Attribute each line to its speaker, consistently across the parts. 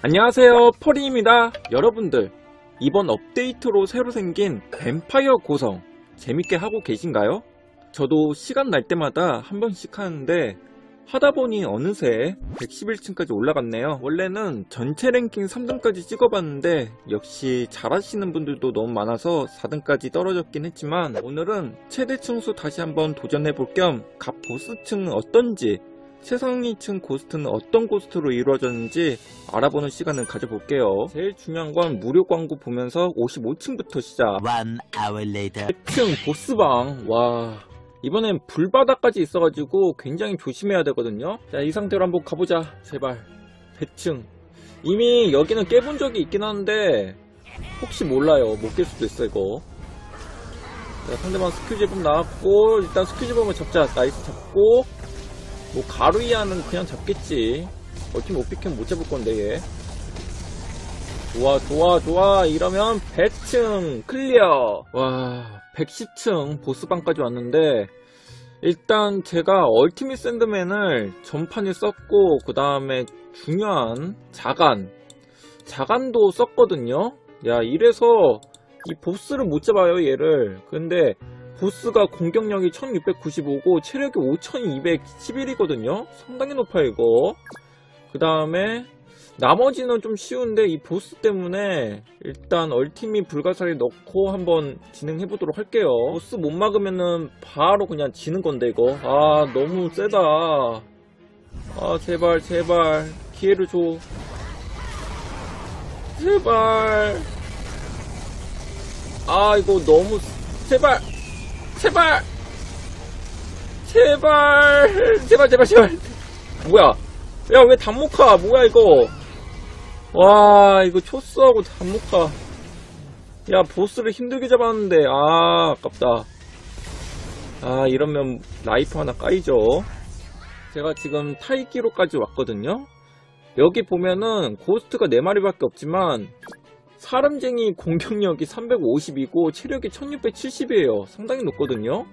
Speaker 1: 안녕하세요 퍼리입니다 여러분들 이번 업데이트로 새로 생긴 뱀파이어 고성 재밌게 하고 계신가요? 저도 시간 날 때마다 한 번씩 하는데 하다보니 어느새 111층까지 올라갔네요 원래는 전체 랭킹 3등까지 찍어봤는데 역시 잘하시는 분들도 너무 많아서 4등까지 떨어졌긴 했지만 오늘은 최대 층수 다시 한번 도전해볼 겸 각 보스층은 어떤지 최상위층 고스트는 어떤 고스트로 이루어졌는지 알아보는 시간을 가져볼게요. 제일 중요한 건 무료 광고 보면서 55층부터 시작.
Speaker 2: One hour later.
Speaker 1: 100층 보스방. 와. 이번엔 불바다까지 있어가지고 굉장히 조심해야 되거든요. 자, 이 상태로 한번 가보자. 제발. 100층. 이미 여기는 깨본 적이 있긴 한데, 혹시 몰라요. 못 깰 수도 있어, 이거. 자, 상대방 스킬 제품 나왔고, 일단 스킬 제품을 잡자. nice 잡고, 뭐 가루이아는 그냥 잡겠지. 어팀 오피캠 못 잡을 건데 얘. 좋아 좋아 좋아. 이러면 100층 클리어. 와 110층 보스방까지 왔는데 일단 제가 얼티밋 샌드맨을 전판에 썼고 그 다음에 중요한 자간. 자간도 썼거든요. 야 이래서 이 보스를 못 잡아요 얘를. 근데 보스가 공격력이 1695고 체력이 5211이거든요. 상당히 높아요 이거. 그 다음에 나머지는 좀 쉬운데 이 보스 때문에 일단 얼티밋 불가사리 넣고 한번 진행해 보도록 할게요. 보스 못 막으면은 바로 그냥 지는 건데 이거. 아 너무 세다. 아 제발 제발. 기회를 줘. 제발. 아 이거 너무 제발 제발. 제발. 제발 제발 제발. 뭐야? 야 왜 단목화? 뭐야 이거? 와 이거 초스하고 단목화. 야 보스를 힘들게 잡았는데. 아 아깝다. 아 이러면 라이프 하나 까이죠. 제가 지금 타이기록까지 왔거든요? 여기 보면은 고스트가 4마리밖에 없지만 사람쟁이 공격력이 350이고 체력이 1670이에요. 상당히 높거든요.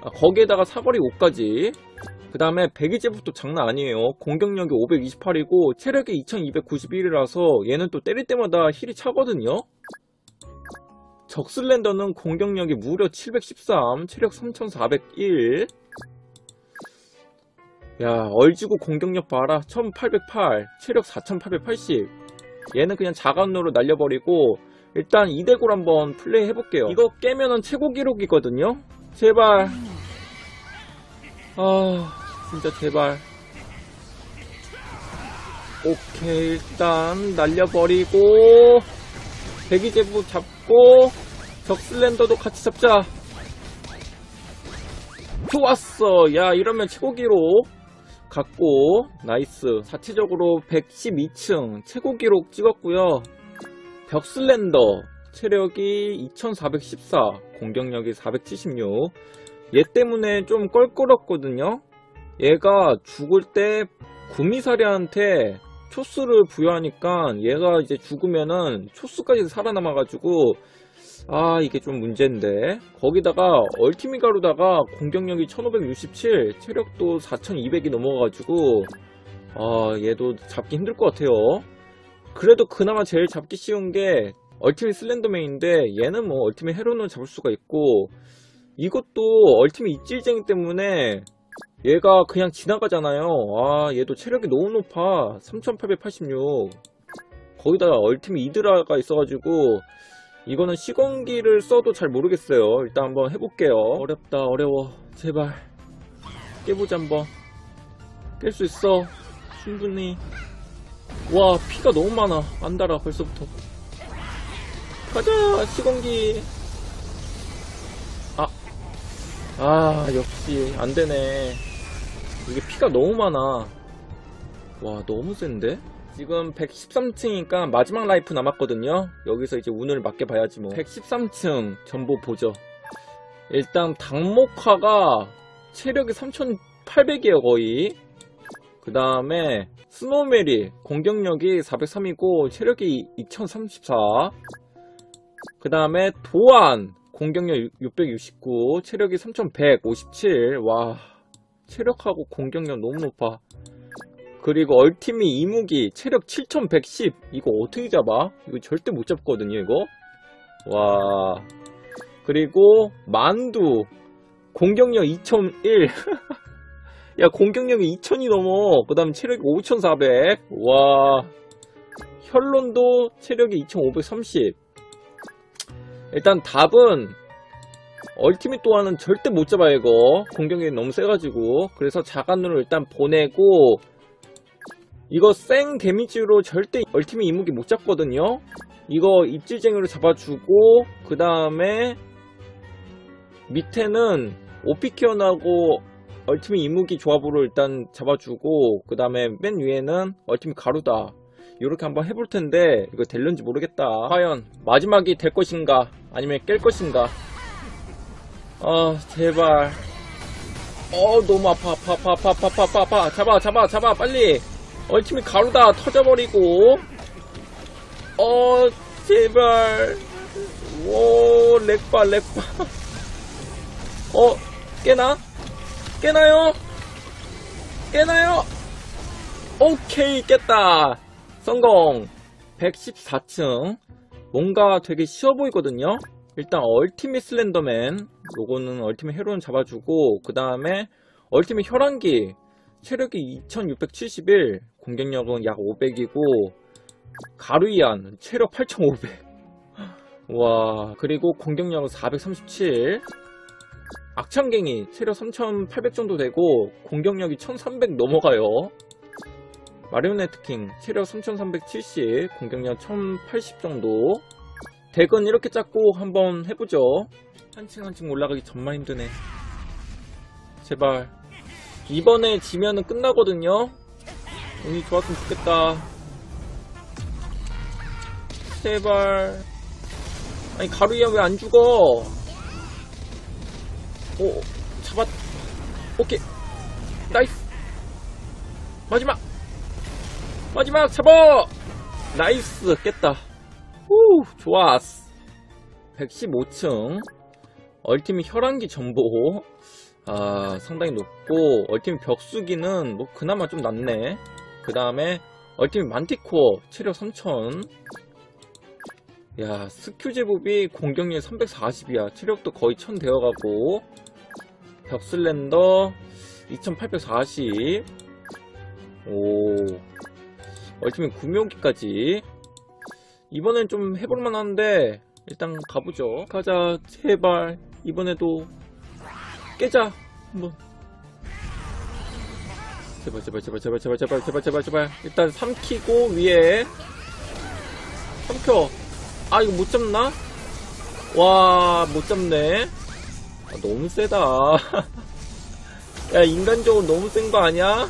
Speaker 1: 아, 거기에다가 사거리 5까지. 그 다음에 배기제부터 장난 아니에요. 공격력이 528이고 체력이 2291이라서 얘는 또 때릴 때마다 힐이 차거든요. 적슬렌더는 공격력이 무려 713, 체력 3401. 야, 얼지구 공격력 봐라. 1808, 체력 4880. 얘는 그냥 자간으로 날려버리고 일단 이대골 한번 플레이 해볼게요. 이거 깨면은 최고 기록이거든요? 제발. 아 진짜 제발. 오케이 일단 날려버리고 배기제부 잡고 적슬렌더도 같이 잡자. 좋았어. 야 이러면 최고 기록 갖고 nice. 자체적으로 112층 최고 기록 찍었고요. 벽슬렌더 체력이 2414 공격력이 476 얘 때문에 좀 껄끄럽거든요. 얘가 죽을 때 구미사리한테 초스를 부여하니까 얘가 이제 죽으면은 초스까지 살아남아가지고 아 이게 좀 문제인데. 거기다가 얼티미 가루다가 공격력이 1567 체력도 4200이 넘어가가지고 아 얘도 잡기 힘들 것 같아요. 그래도 그나마 제일 잡기 쉬운 게 얼티밋 슬렌더맨인데 얘는 뭐 얼티밋 헤로는 잡을 수가 있고 이것도 얼티밋 입질쟁이 때문에 얘가 그냥 지나가잖아요. 아 얘도 체력이 너무 높아. 3886 거기다가 얼티밋 이드라가 있어가지고 이거는 시건기를 써도 잘 모르겠어요. 일단 한번 해볼게요. 어렵다, 어려워. 제발. 깨보자, 한번. 깰 수 있어. 충분히. 와, 피가 너무 많아. 안 달아, 벌써부터. 가자, 시건기. 아. 아, 역시, 안 되네. 이게 피가 너무 많아. 와, 너무 센데? 지금 113층이니까 마지막 라이프 남았거든요. 여기서 이제 운을 맞게 봐야지 뭐. 113층 전보 보죠. 일단 단목화가 체력이 3800이에요 거의. 그 다음에 스노우메리 공격력이 403이고 체력이 2034. 그 다음에 도안 공격력 669, 체력이 3157. 와 체력하고 공격력 너무 높아. 그리고 얼티미 이무기 체력 7110 이거 어떻게 잡아? 이거 절대 못 잡거든요 이거. 와. 그리고 만두. 공격력 2001 야 공격력이 2000이 넘어. 그 다음 체력이 5400와. 혈론도 체력이 2530 일단 답은 얼티밋 또한은 절대 못 잡아 이거. 공격력이 너무 세가지고. 그래서 자간으로 일단 보내고 이거 생 데미지로 절대 얼티밋 이무기 못 잡거든요. 이거 입질쟁이로 잡아주고 그 다음에 밑에는 오피키언하고 얼티밋 이무기 조합으로 일단 잡아주고 그 다음에 맨 위에는 얼티밋 가루다. 이렇게 한번 해볼 텐데 이거 될런지 모르겠다. 과연 마지막이 될 것인가 아니면 깰 것인가? 아 제발. 어 너무 아파 아파 아파 아파 아파, 아파. 잡아 잡아 잡아 빨리 얼티밋 가루다 터져버리고. 어 제발. 오 렉바 렉바. 어 깨나? 깨나요? 깨나요? 오케이 깼다. 성공. 114층. 뭔가 되게 쉬워 보이거든요. 일단 얼티밋 슬렌더맨. 요거는 얼티밋 헤로는 잡아주고 그 다음에 얼티밋 혈안기. 체력이 2671 공격력은 약 500이고 가루이안 체력 8500 와 그리고 공격력은 437 악창갱이 체력 3800 정도 되고 공격력이 1300 넘어가요. 마리오네트킹 체력 3370 공격력 1080 정도. 덱은 이렇게 잡고 한번 해보죠. 한층 한층 올라가기 정말 힘드네. 제발. 이번에 지면은 끝나거든요 운이 좋았으면 좋겠다. 제발. 아니 가루야 왜 안 죽어? 오 잡았 오케이. Nice. 마지막. 마지막 잡아! Nice. 깼다. 후 좋았어. 115층. 얼티밋 혈안기 전보. 아 상당히 높고 얼티밋 벽수기는 뭐 그나마 좀 낫네 그 다음에 얼티밋 만티코어 체력 3000 야 스큐 제법이 공격력 340이야. 체력도 거의 1000 되어가고. 벽슬렌더 2840 오. 얼티밋 구명기까지. 이번엔 좀 해볼만 한데 일단 가보죠. 가자 제발. 이번에도 깨자 한번 제발 제발 제발 제발 제발 제발 제발 제발 제발. 일단 삼키고 위에 삼켜. 아 이거 못 잡나? 와 못 잡네. 아, 너무 세다. 야 인간적으로 너무 센 거 아니야?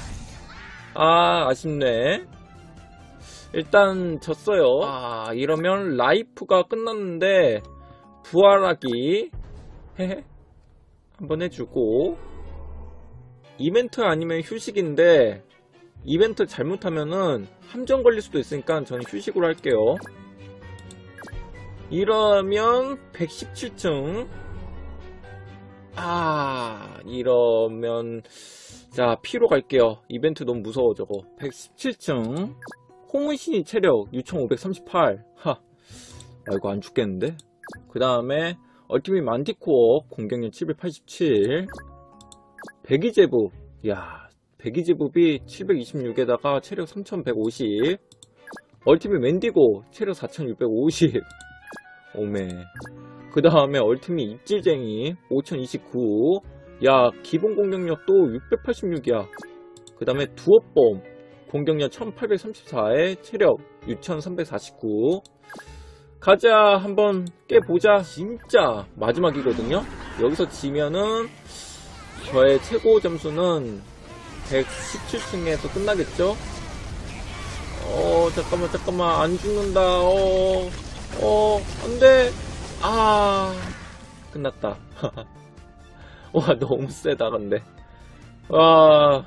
Speaker 1: 아 아쉽네. 일단 졌어요. 아 이러면 라이프가 끝났는데 부활하기 한번 해주고 이벤트 아니면 휴식인데 이벤트 잘못하면은 함정 걸릴 수도 있으니까 저는 휴식으로 할게요. 이러면 117층. 아 이러면 자 피로 갈게요. 이벤트 너무 무서워 저거. 117층. 호문신이 체력 6538 하. 아 이거 안 죽겠는데? 그 다음에 얼티밋 만티코어 공격력 787 배기제부. 야 배기제부비 726에다가 체력 3150 얼티밋 맨디고 체력 4650 오메. 그 다음에 얼티밋 입질쟁이 5029 야 기본 공격력도 686이야. 그 다음에 두어범 공격력 1834에 체력 6349 가자 한번 깨보자. 진짜 마지막이거든요. 여기서 지면은 저의 최고 점수는 117층에서 끝나겠죠 어 잠깐만 잠깐만 안 죽는다 어 어, 안 돼. 아, 끝났다. 와, 너무 세다, 근데. 와.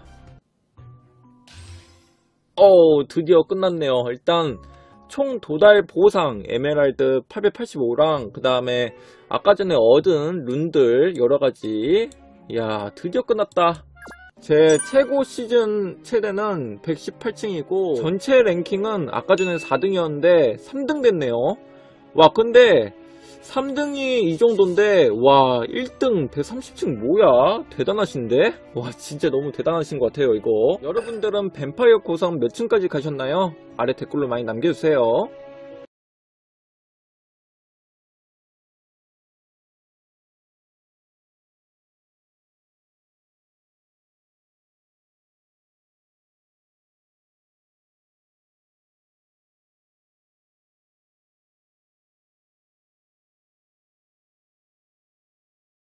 Speaker 1: 어 드디어 끝났네요. 일단, 총 도달 보상, 에메랄드 885랑, 그 다음에, 아까 전에 얻은 룬들, 여러가지. 야 드디어 끝났다. 제 최고 시즌 최대는 118층이고 전체 랭킹은 아까 전에 4등이었는데 3등 됐네요. 와 근데 3등이 이 정도인데 와 1등 130층 뭐야 대단하신데 와 진짜 너무 대단하신 것 같아요 이거 여러분들은 뱀파이어 고성 몇 층까지 가셨나요? 아래 댓글로 많이 남겨주세요